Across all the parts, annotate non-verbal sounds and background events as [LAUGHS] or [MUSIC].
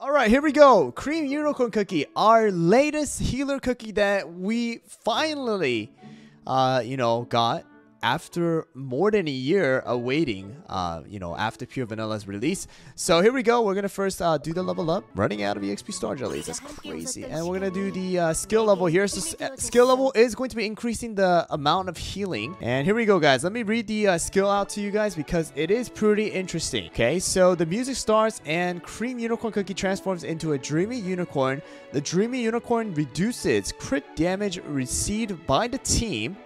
All right, here we go. Cream Unicorn Cookie, our latest healer cookie that we finally, uh, you know, got after more than a year awaiting, uh, you know, after Pure Vanilla's release. So here we go. We're gonna first uh, do the level up, running out of EXP Star Jellies. That's crazy. And we're gonna do the uh, skill level here. So uh, skill level is going to be increasing the amount of healing. And here we go, guys. Let me read the uh, skill out to you guys because it is pretty interesting. Okay, so the music starts and Cream Unicorn Cookie transforms into a Dreamy Unicorn. The Dreamy Unicorn reduces crit damage received by the team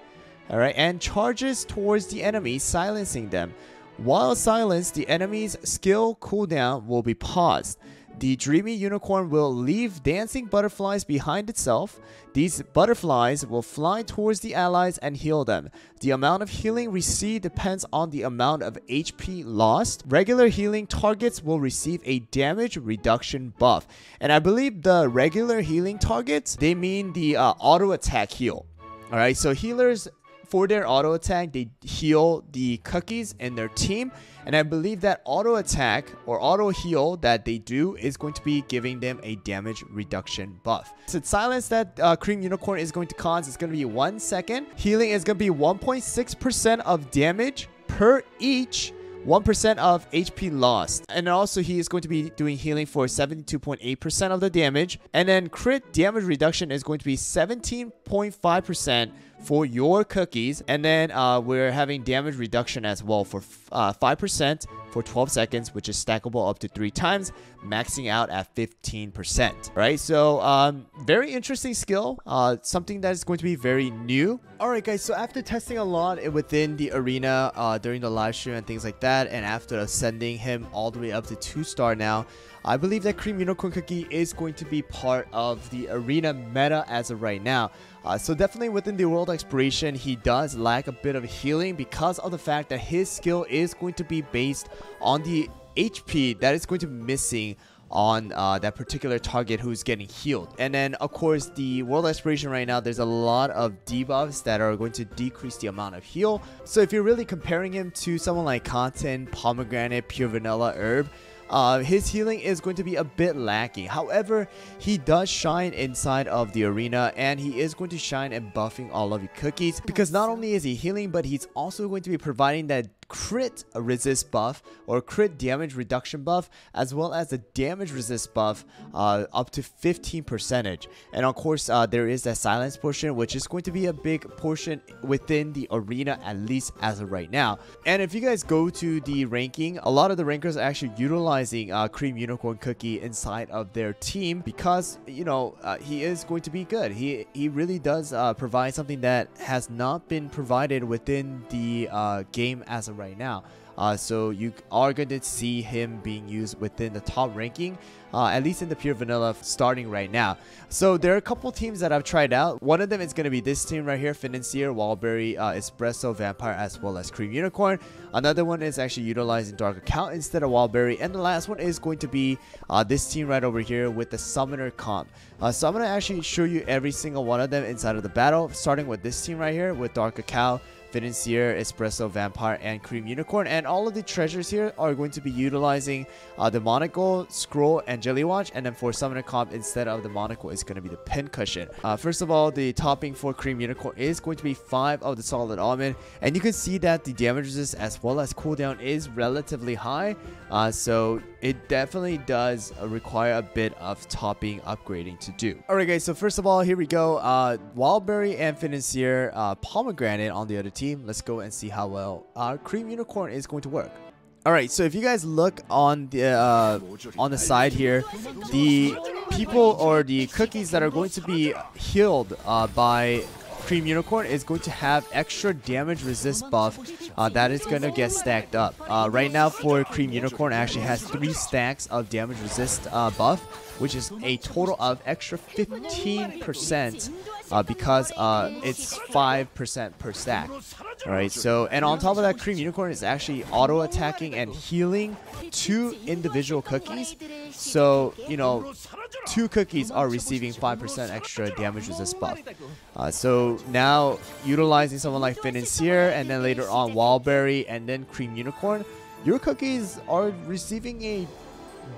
Alright, and charges towards the enemy, silencing them. While silenced, the enemy's skill cooldown will be paused. The Dreamy Unicorn will leave dancing butterflies behind itself. These butterflies will fly towards the allies and heal them. The amount of healing received depends on the amount of HP lost. Regular healing targets will receive a damage reduction buff. And I believe the regular healing targets, they mean the uh, auto attack heal. Alright, so healers for their auto attack, they heal the cookies in their team. And I believe that auto attack or auto heal that they do is going to be giving them a damage reduction buff. So silence that uh, Cream Unicorn is going to cause is going to be one second. Healing is going to be 1.6% of damage per each 1% of HP lost. And also he is going to be doing healing for 72.8% of the damage. And then crit damage reduction is going to be 17.5% for your cookies. And then uh, we're having damage reduction as well for 5% uh, for 12 seconds, which is stackable up to three times, maxing out at 15%. Right, so um, very interesting skill, uh, something that is going to be very new. Alright guys, so after testing a lot within the arena uh, during the live stream and things like that, and after ascending him all the way up to 2 star now, I believe that Cream Unicorn Cookie is going to be part of the arena meta as of right now. Uh, so definitely within the world exploration, he does lack a bit of healing because of the fact that his skill is going to be based on the HP that is going to be missing on uh, that particular target who's getting healed. And then, of course, the World Exploration right now, there's a lot of debuffs that are going to decrease the amount of heal. So if you're really comparing him to someone like Cotton, Pomegranate, Pure Vanilla, Herb, uh, his healing is going to be a bit lacking. However, he does shine inside of the arena and he is going to shine and buffing all of your cookies because not only is he healing, but he's also going to be providing that crit resist buff or crit damage reduction buff as well as the damage resist buff uh, up to 15 percentage. And of course uh, there is that silence portion which is going to be a big portion within the arena at least as of right now. And if you guys go to the ranking a lot of the rankers are actually utilizing uh, cream unicorn cookie inside of their team because you know uh, he is going to be good. He he really does uh, provide something that has not been provided within the uh, game as of right now. Uh, so you are going to see him being used within the top ranking, uh, at least in the pure vanilla starting right now. So there are a couple teams that I've tried out. One of them is going to be this team right here, Financier, Wildberry, uh, Espresso, Vampire, as well as Cream Unicorn. Another one is actually utilizing Dark Cacao instead of Wildberry. And the last one is going to be uh, this team right over here with the Summoner comp. Uh, so I'm going to actually show you every single one of them inside of the battle, starting with this team right here with Dark Cacao. Financier, Espresso, Vampire, and Cream Unicorn. And all of the treasures here are going to be utilizing uh, the Monocle, Scroll, and Jelly Watch. And then for Summoner Comp, instead of the Monocle, it's going to be the Pincushion. Uh, first of all, the topping for Cream Unicorn is going to be 5 of the Solid Almond. And you can see that the damage resist as well as cooldown is relatively high. Uh, so it definitely does uh, require a bit of topping upgrading to do. Alright guys, so first of all, here we go. Uh, Wildberry and Financier, uh, Pomegranate on the other team. Let's go and see how well our Cream Unicorn is going to work. Alright, so if you guys look on the uh, on the side here, the people or the cookies that are going to be healed uh, by Cream Unicorn is going to have extra damage resist buff uh, that is going to get stacked up. Uh, right now for Cream Unicorn actually has 3 stacks of damage resist uh, buff, which is a total of extra 15% uh, because uh, it's 5% per stack. Alright, so, and on top of that, Cream Unicorn is actually auto-attacking and healing two individual cookies. So, you know, two cookies are receiving 5% extra damage resist buff. Uh, so now, utilizing someone like Financier, and then later on Wildberry, and then Cream Unicorn, your cookies are receiving a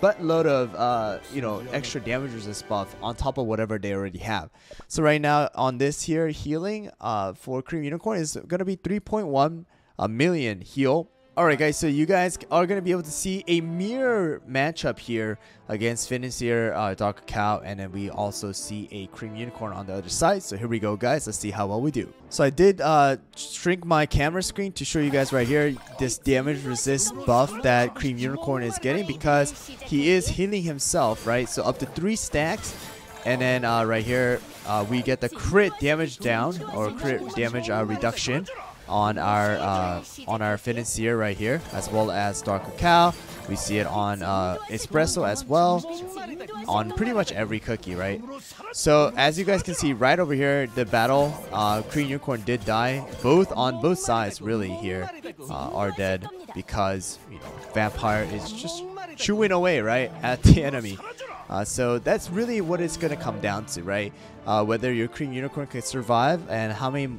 buttload of uh, you know extra damage resist buff on top of whatever they already have. So right now on this here healing uh, for Cream Unicorn is gonna be 3.1 a million heal Alright guys, so you guys are going to be able to see a mirror matchup here against Financier, uh, Dark Cacao, and then we also see a Cream Unicorn on the other side. So here we go guys, let's see how well we do. So I did uh, shrink my camera screen to show you guys right here this damage resist buff that Cream Unicorn is getting because he is healing himself, right? So up to 3 stacks, and then uh, right here uh, we get the crit damage down or crit damage uh, reduction on our uh, on our financier right here, as well as dark cacao. We see it on uh, espresso as well, on pretty much every cookie, right? So as you guys can see right over here, the battle, uh, Cream Unicorn did die. Both on both sides really here uh, are dead because you know Vampire is just chewing away right at the enemy. Uh, so that's really what it's gonna come down to, right? Uh, whether your Cream Unicorn can survive and how many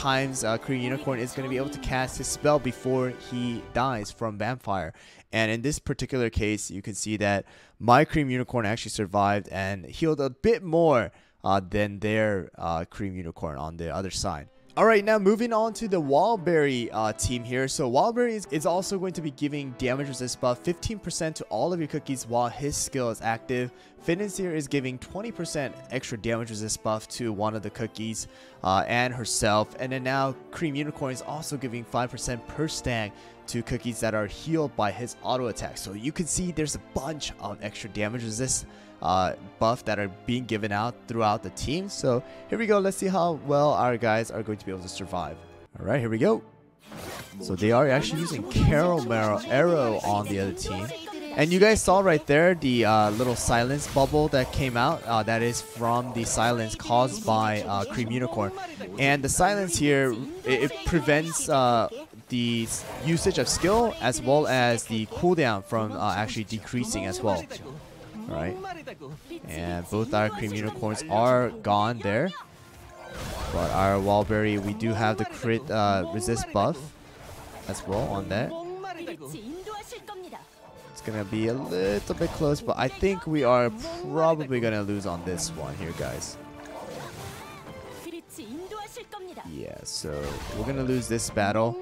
times uh, Cream Unicorn is going to be able to cast his spell before he dies from Vampire. And in this particular case, you can see that my Cream Unicorn actually survived and healed a bit more uh, than their uh, Cream Unicorn on the other side. Alright, now moving on to the Wildberry uh, team here. So Wildberry is, is, also going to be giving damage resist buff 15% to all of your cookies while his skill is active. Financier is giving 20% extra damage resist buff to one of the cookies uh, and herself. And then now Cream Unicorn is also giving 5% per stack to cookies that are healed by his auto attack. So you can see there's a bunch of extra damage resist uh, buff that are being given out throughout the team. So here we go. Let's see how well our guys are going to be able to survive. All right, here we go. So they are actually using Caramel Arrow on the other team. And you guys saw right there the uh, little silence bubble that came out. Uh, that is from the silence caused by uh, Cream Unicorn. And the silence here, it, it prevents uh, the usage of skill as well as the cooldown from uh, actually decreasing as well. Right? And both our cream unicorns are gone there. But our Wildberry, we do have the crit uh, resist buff as well on that. It's gonna be a little bit close, but I think we are probably gonna lose on this one here, guys. Yeah, so we're gonna lose this battle.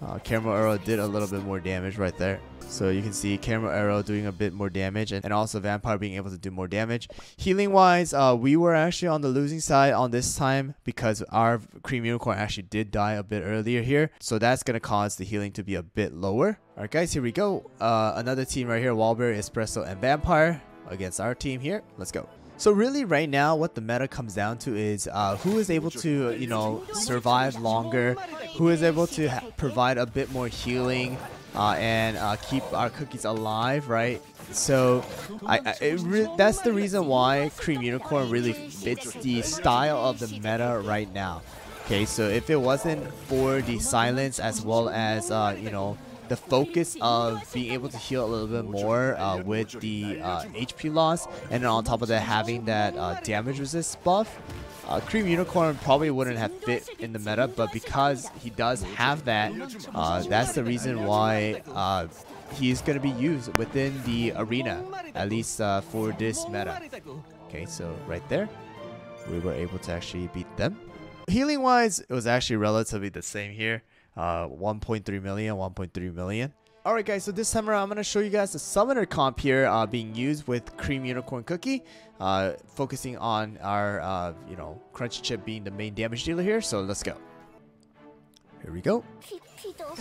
Uh, Caramel Arrow did a little bit more damage right there. So you can see Caramel Arrow doing a bit more damage and, and also Vampire being able to do more damage. Healing wise, uh, we were actually on the losing side on this time because our Cream Unicorn actually did die a bit earlier here. So that's to cause the healing to be a bit lower. Alright guys, here we go. Uh, another team right here, Wildberry, Espresso, and Vampire against our team here. Let's go. So really right now what the meta comes down to is uh, who is able to, you know, survive longer, who is able to provide a bit more healing uh, and uh, keep our cookies alive, right? So I, I that's the reason why Cream Unicorn really fits the style of the meta right now. Okay, so if it wasn't for the silence as well as, uh, you know, the focus of being able to heal a little bit more uh, with the uh, HP loss, and then on top of that having that uh, damage resist buff. Uh, Cream Unicorn probably wouldn't have fit in the meta, but because he does have that, uh, that's the reason why uh, he's going to be used within the arena, at least for this meta. Okay, so right there, we were able to actually beat them. Healing wise, it was actually relatively the same here uh, 1.3 million, 1.3 million. Alright guys, so this time around I'm going to show you guys the summoner comp here uh, being used with Cream Unicorn Cookie. Uh, focusing on our, uh, you know, Crunchy Chip being the main damage dealer here. So let's go. Here we go.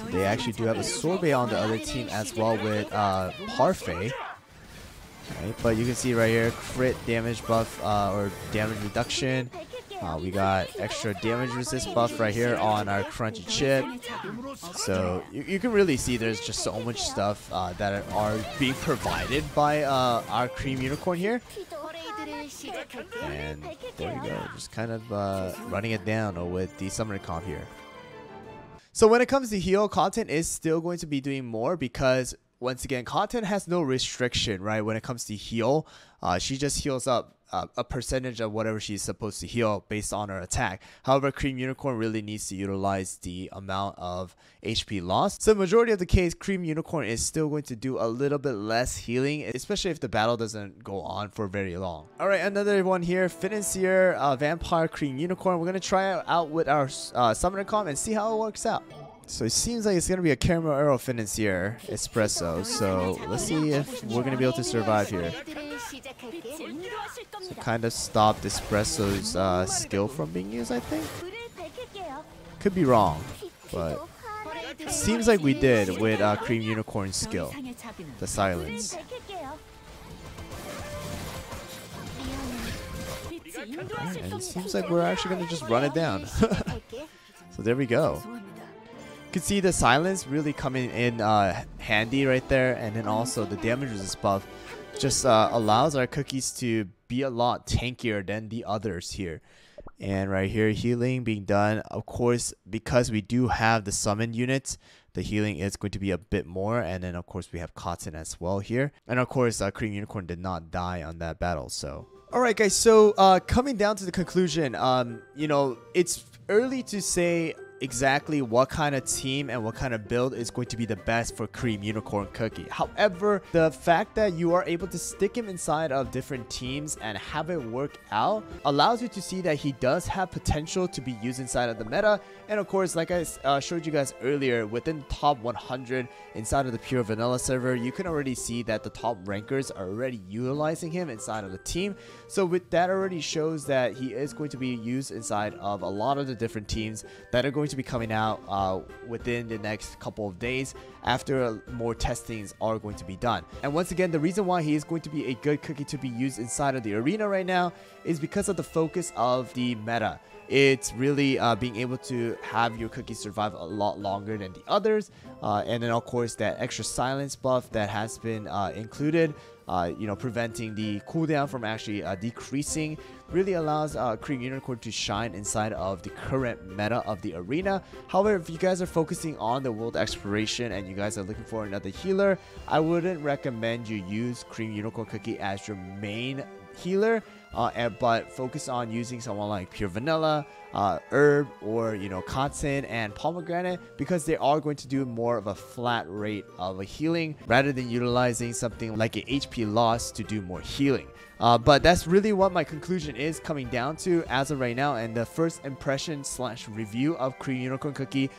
They actually do have a Sorbet on the other team as well with uh, Parfait. Right, but you can see right here, crit damage buff uh, or damage reduction. Uh, we got extra damage resist buff right here on our crunchy chip. So you, you can really see there's just so much stuff uh, that are being provided by uh, our cream unicorn here. And there we go, just kind of uh, running it down with the summoner comp here. So when it comes to heal, Cotton is still going to be doing more because once again, Cotton has no restriction, right? When it comes to heal, uh, she just heals up uh, a percentage of whatever she's supposed to heal based on her attack. However, Cream Unicorn really needs to utilize the amount of HP lost. So majority of the case, Cream Unicorn is still going to do a little bit less healing, especially if the battle doesn't go on for very long. Alright, another one here, Financier, uh, Vampire Cream Unicorn. We're going to try it out with our uh, Summoner Comp and see how it works out. So it seems like it's going to be a Caramel Arrow Financier Espresso. So let's see if we're going to be able to survive here. So kind of stop Espresso's uh, skill from being used, I think. Could be wrong, but seems like we did with uh, Cream Unicorn's skill. The silence. and it seems like we're actually going to just run it down. [LAUGHS] so there we go. Can see the silence really coming in uh, handy right there. And then also the damage resist buff just uh, allows our cookies to be a lot tankier than the others here. And right here, healing being done. Of course, because we do have the summon units, the healing is going to be a bit more. And then, of course, we have Cotton as well here. And of course, uh, Cream Unicorn did not die on that battle, so... Alright guys, so uh, coming down to the conclusion, um, you know, it's early to say exactly what kind of team and what kind of build is going to be the best for Cream Unicorn Cookie. However, the fact that you are able to stick him inside of different teams and have it work out allows you to see that he does have potential to be used inside of the meta. And of course, like I uh, showed you guys earlier, within the top 100 inside of the pure vanilla server, you can already see that the top rankers are already utilizing him inside of the team. So with that already shows that he is going to be used inside of a lot of the different teams that are going to be coming out uh, within the next couple of days after more testings are going to be done. And once again, the reason why he is going to be a good cookie to be used inside of the arena right now is because of the focus of the meta it's really uh, being able to have your cookie survive a lot longer than the others uh, and then of course that extra silence buff that has been uh, included uh, you know preventing the cooldown from actually uh, decreasing really allows uh, Cream Unicorn to shine inside of the current meta of the arena. However, if you guys are focusing on the world exploration and you guys are looking for another healer, I wouldn't recommend you use Cream Unicorn Cookie as your main healer uh, and, but focus on using someone like pure vanilla uh, herb or you know cotton and pomegranate because they are going to do more of a flat rate of a healing rather than utilizing something like an hp loss to do more healing. Uh, but that's really what my conclusion is coming down to as of right now and the first impression slash review of cream unicorn cookie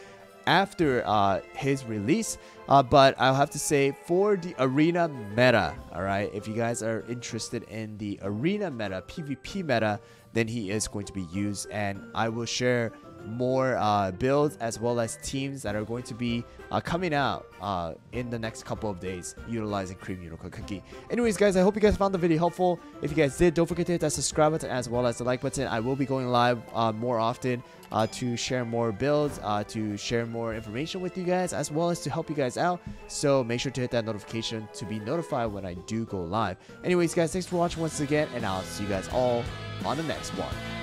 after uh, his release. Uh, but I'll have to say for the arena meta, all right, if you guys are interested in the arena meta, PvP meta, then he is going to be used. And I will share more uh, builds as well as teams that are going to be uh, coming out uh, in the next couple of days utilizing Cream Unicorn Cookie. Anyways, guys, I hope you guys found the video helpful. If you guys did, don't forget to hit that subscribe button as well as the like button. I will be going live uh, more often uh, to share more builds, uh, to share more information with you guys, as well as to help you guys out. So make sure to hit that notification to be notified when I do go live. Anyways, guys, thanks for watching once again, and I'll see you guys all on the next one.